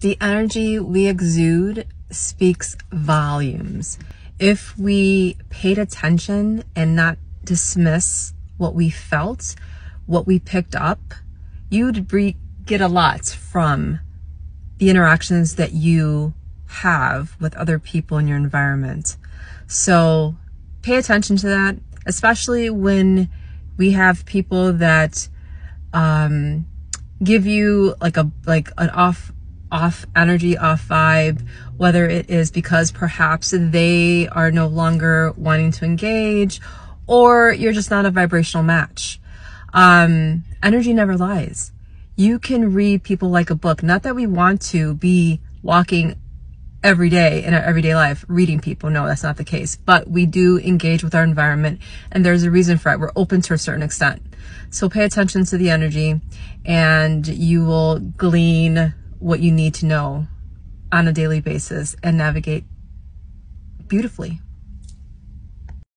The energy we exude speaks volumes. If we paid attention and not dismiss what we felt, what we picked up, you'd get a lot from the interactions that you have with other people in your environment. So pay attention to that, especially when we have people that um, give you like a like an off off energy, off vibe, whether it is because perhaps they are no longer wanting to engage or you're just not a vibrational match. Um, energy never lies. You can read people like a book. Not that we want to be walking every day in our everyday life reading people. No, that's not the case. But we do engage with our environment and there's a reason for it. We're open to a certain extent. So pay attention to the energy and you will glean what you need to know on a daily basis and navigate beautifully.